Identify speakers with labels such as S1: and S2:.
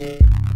S1: Yeah.